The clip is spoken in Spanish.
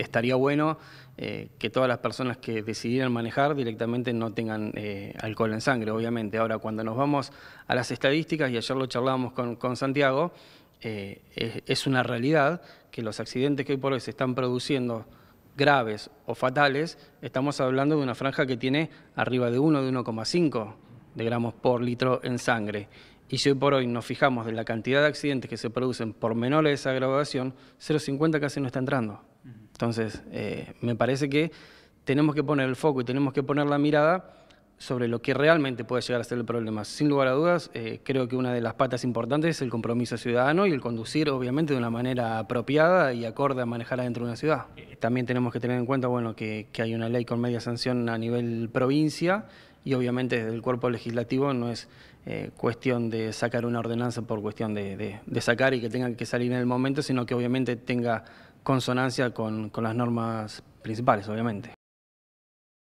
estaría bueno eh, que todas las personas que decidieran manejar directamente no tengan eh, alcohol en sangre, obviamente. Ahora, cuando nos vamos a las estadísticas, y ayer lo charlábamos con, Santiago, es, es, una realidad que los accidentes que hoy por hoy se están produciendo graves o fatales, estamos hablando de una franja que tiene arriba de 1, de 1,5 de gramos por litro en sangre. Y si hoy por hoy nos fijamos de la cantidad de accidentes que se producen por menores de esa graduación, 0,50 casi no está entrando. Entonces, eh, me parece que tenemos que poner el foco y tenemos que poner la mirada sobre lo que realmente puede llegar a ser el problema. Sin lugar a dudas, eh, creo que una de las patas importantes es el compromiso ciudadano y el conducir, obviamente, de una manera apropiada y acorde a manejar adentro de una ciudad. Eh, también tenemos que tener en cuenta bueno, que, hay una ley con media sanción a nivel provincia y obviamente desde el cuerpo legislativo no es eh, cuestión de sacar una ordenanza por cuestión de, sacar y que tenga que salir en el momento, sino que obviamente tenga consonancia con las normas principales, obviamente.